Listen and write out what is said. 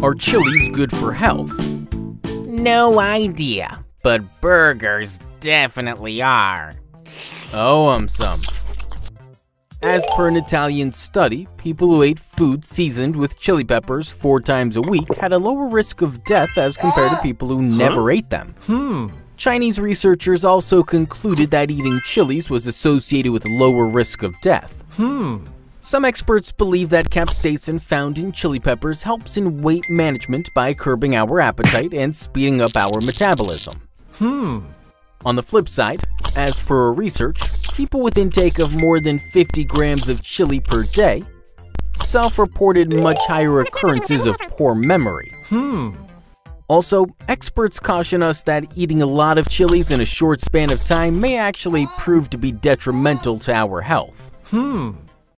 Are chilies good for health? No idea, but burgers definitely are. Oh, um, some. As per an Italian study, people who ate food seasoned with chili peppers four times a week had a lower risk of death as compared to people who never ate them. Hmm. Chinese researchers also concluded that eating chilies was associated with lower risk of death. Hmm. Some experts believe that capsaicin found in chili peppers helps in weight management by curbing our appetite and speeding up our metabolism. Hmm. On the flip side, as per research, people with intake of more than 50 grams of chili per day self-reported much higher occurrences of poor memory. Hmm. Also, experts caution us that eating a lot of chilies in a short span of time may actually prove to be detrimental to our health. Hmm.